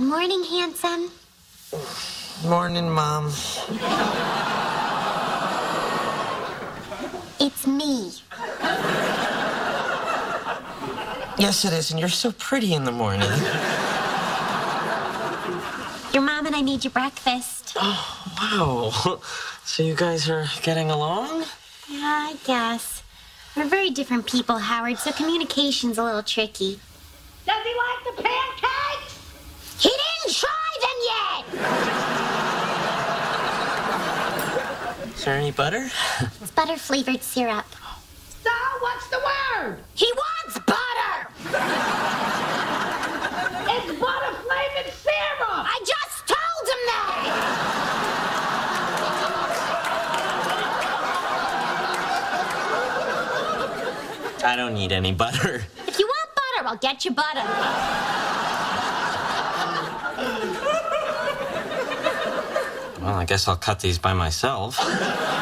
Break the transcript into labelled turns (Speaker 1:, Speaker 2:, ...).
Speaker 1: morning, handsome.
Speaker 2: Morning, Mom.
Speaker 1: It's me.
Speaker 2: Yes, it is, and you're so pretty in the morning.
Speaker 1: Your mom and I made you breakfast.
Speaker 2: Oh, wow. So you guys are getting along?
Speaker 1: Yeah, I guess. We're very different people, Howard, so communication's a little tricky.
Speaker 3: Does he like the pancakes?
Speaker 2: Is there any butter?
Speaker 1: It's butter flavored syrup.
Speaker 3: So, what's the word?
Speaker 1: He wants butter!
Speaker 3: It's butter flavored syrup.
Speaker 1: I just told him that!
Speaker 2: I don't need any butter.
Speaker 1: If you want butter, I'll get you butter.
Speaker 2: Well, I guess I'll cut these by myself.